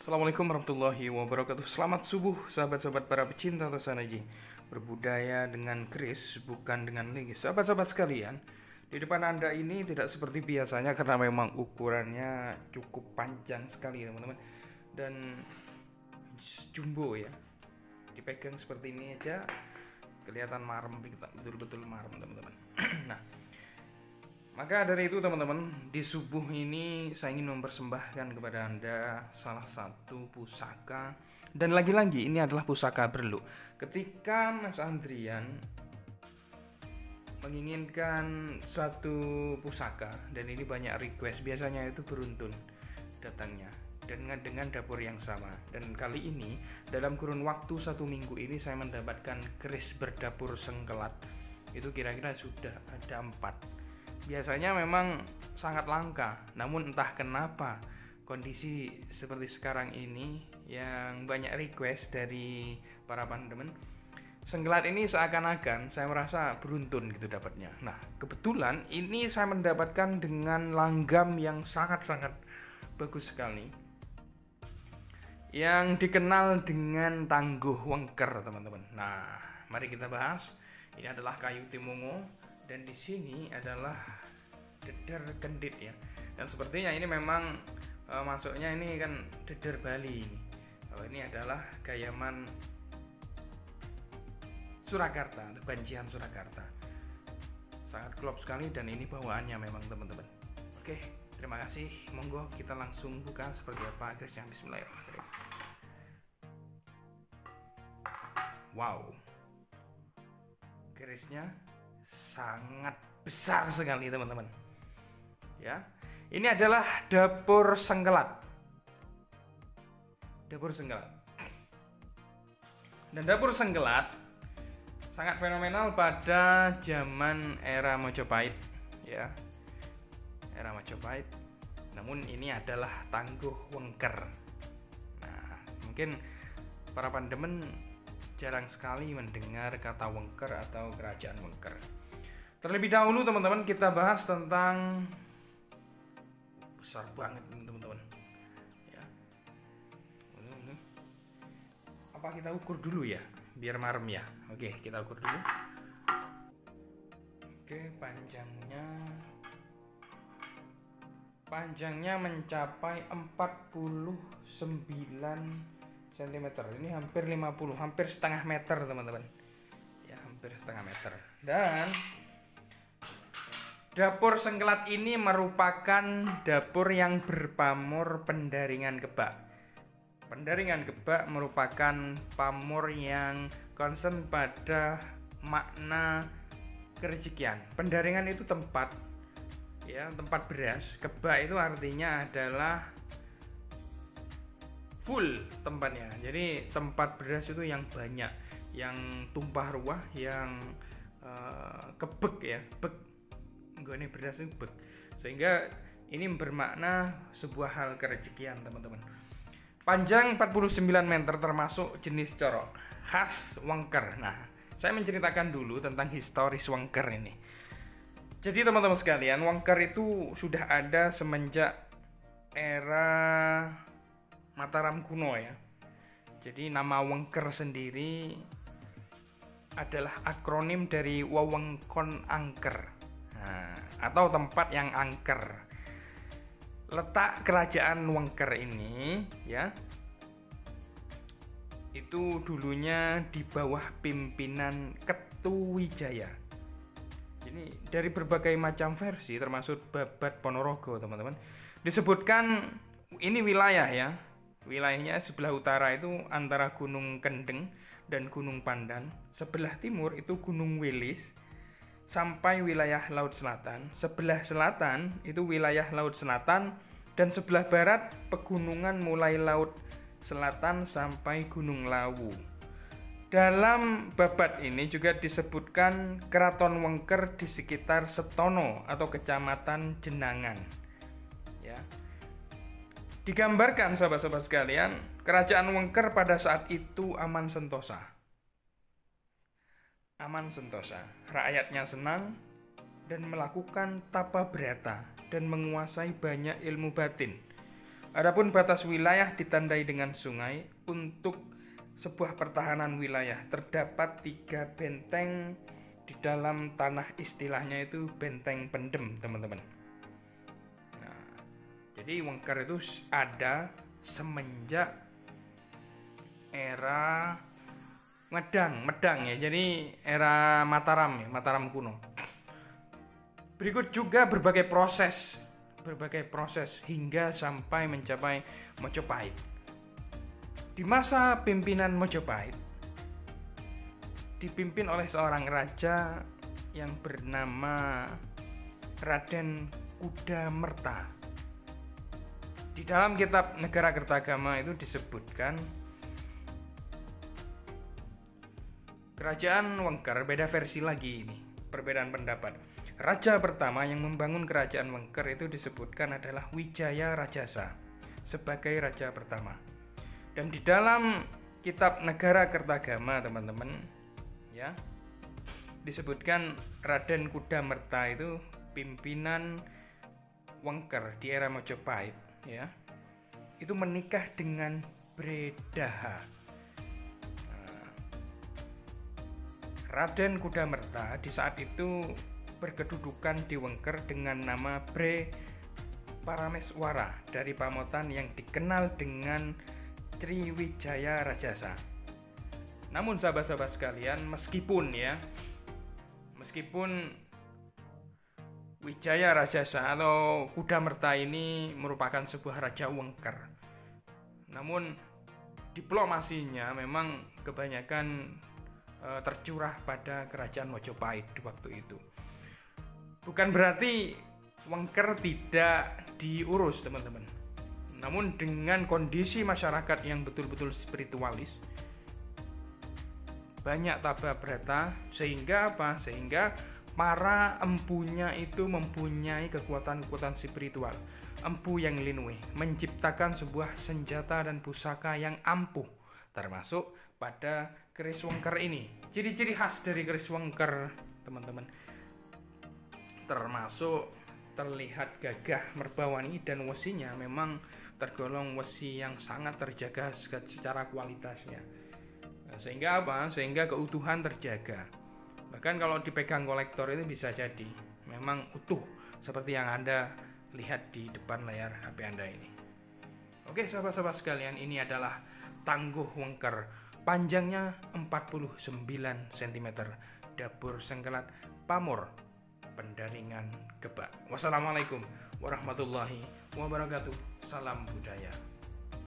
Assalamualaikum warahmatullahi wabarakatuh. Selamat subuh sahabat-sahabat para pecinta Tosanaji Berbudaya dengan keris bukan dengan linggis Sahabat-sahabat sekalian Di depan anda ini tidak seperti biasanya Karena memang ukurannya cukup panjang sekali teman-teman. Dan jumbo ya. Dipegang seperti ini aja Kelihatan marem betul-betul marem teman-teman. Nah maka dari itu teman-teman, di subuh ini saya ingin mempersembahkan kepada Anda salah satu pusaka. Dan lagi-lagi ini adalah pusaka berlu. Ketika Mas Andrian menginginkan suatu pusaka dan ini banyak request, biasanya itu beruntun datangnya dengan dengan dapur yang sama. Dan kali ini dalam kurun waktu satu minggu ini saya mendapatkan keris berdapur sengkelat. Itu kira-kira sudah ada empat biasanya memang sangat langka. Namun entah kenapa kondisi seperti sekarang ini yang banyak request dari para pandemen Senggelat ini seakan-akan saya merasa beruntun gitu dapatnya. Nah, kebetulan ini saya mendapatkan dengan langgam yang sangat-sangat bagus sekali. Yang dikenal dengan tangguh wengker, teman-teman. Nah, mari kita bahas. Ini adalah kayu timungo dan di sini adalah deder kendit ya. Dan sepertinya ini memang e, masuknya ini kan deder Bali ini. Oh, ini adalah gayaman Surakarta Bancian Surakarta. Sangat klop sekali dan ini bawaannya memang teman-teman. Oke terima kasih. Monggo kita langsung buka seperti apa akhirnya. Bismillahirrahmanirrahim. Wow. Kerisnya sangat besar sekali teman-teman. Ya ini adalah dapur sengkelat. Dapur sengkelat. Dan dapur sengkelat sangat fenomenal pada zaman era Majapahit ya. Era Majapahit namun ini adalah tangguh wengker. Nah mungkin para pandemen jarang sekali mendengar kata Wengker atau kerajaan Wengker. Terlebih dahulu teman-teman kita bahas tentang besar banget teman-teman. Ya. Apa kita ukur dulu ya, biar marem ya. Oke, kita ukur dulu. Oke, panjangnya panjangnya mencapai 49 cm ini hampir 50 hampir setengah meter teman-teman ya hampir setengah meter dan dapur sengkelat ini merupakan dapur yang berpamor pendaringan kebak. Pendaringan kebak merupakan pamor yang concern pada makna kerejekian. Pendaringan itu tempat ya tempat beras. Kebak itu artinya adalah full tempatnya. Jadi tempat beras itu yang banyak yang tumpah ruah yang uh, kebek ya bek ini beras itu bek. Sehingga ini bermakna sebuah hal kerejekian teman-teman. Panjang 49 meter termasuk jenis corok khas wangker. Nah saya menceritakan dulu tentang historis wangker ini. Jadi teman-teman sekalian wangker itu sudah ada semenjak era Mataram kuno ya. Jadi nama Wengker sendiri adalah akronim dari Wewengkon Angker nah, atau tempat yang angker. Letak kerajaan Wengker ini ya itu dulunya di bawah pimpinan Ketuwijaya. Ini dari berbagai macam versi termasuk Babat Ponorogo teman-teman disebutkan ini wilayah ya Wilayahnya sebelah utara itu antara Gunung Kendeng dan Gunung Pandan. Sebelah timur itu Gunung Wilis sampai wilayah Laut Selatan. Sebelah selatan itu wilayah Laut Selatan dan sebelah barat pegunungan mulai Laut Selatan sampai Gunung Lawu. Dalam babat ini juga disebutkan Keraton Wengker di sekitar Setono atau Kecamatan Jenangan. Ya. Digambarkan sahabat-sahabat sekalian, kerajaan Wengker pada saat itu aman sentosa. Aman sentosa, rakyatnya senang dan melakukan tapa berata dan menguasai banyak ilmu batin. Adapun batas wilayah ditandai dengan sungai untuk sebuah pertahanan wilayah terdapat tiga benteng di dalam tanah istilahnya itu benteng pendem teman-teman. Nah, jadi Wengker itu ada semenjak era Medang, Medang ya. Jadi era Mataram ya, Mataram kuno. Berikut juga berbagai proses, berbagai proses hingga sampai mencapai Mojopahit. Di masa pimpinan Mojopahit dipimpin oleh seorang raja yang bernama Raden Kuda Merta. Di dalam kitab Negara Kertagama itu disebutkan Kerajaan Wengker beda versi lagi ini, perbedaan pendapat. Raja pertama yang membangun kerajaan Wengker itu disebutkan adalah Wijaya Rajasa sebagai raja pertama. Dan di dalam kitab Negara Kertagama, teman-teman, ya, disebutkan Raden Kuda Merta itu pimpinan Wengker di era Mojopahit, ya. Itu menikah dengan Bredaha Raden Kuda Merta di saat itu berkedudukan di Wengker dengan nama Bre Parameswara dari Pamotan yang dikenal dengan Triwijaya Rajasa. Namun sahabat-sahabat sekalian, meskipun ya, meskipun Wijaya Rajasa atau Kuda Merta ini merupakan sebuah raja Wengker. Namun diplomasinya memang kebanyakan Eh, tercurah pada kerajaan Mojopahit di waktu itu. Bukan berarti Wengker tidak diurus, teman-teman. Namun dengan kondisi masyarakat yang betul-betul spiritualis, banyak tabah berata sehingga apa? Sehingga para empunya itu mempunyai kekuatan-kekuatan spiritual. Empu yang linwe menciptakan sebuah senjata dan pusaka yang ampuh, termasuk pada keris wengker ini. Ciri-ciri khas dari keris wengker, teman-teman, termasuk terlihat gagah merbawani dan wesinya memang tergolong wesi yang sangat terjaga secara kualitasnya. Nah, sehingga apa? Sehingga keutuhan terjaga. Bahkan kalau dipegang kolektor itu bisa jadi memang utuh seperti yang Anda lihat di depan layar HP Anda ini. Oke, sahabat-sahabat sekalian, ini adalah tangguh wengker panjangnya 49 cm dapur sengkelat pamor pendaringan gebak wassalamualaikum warahmatullahi wabarakatuh. Salam budaya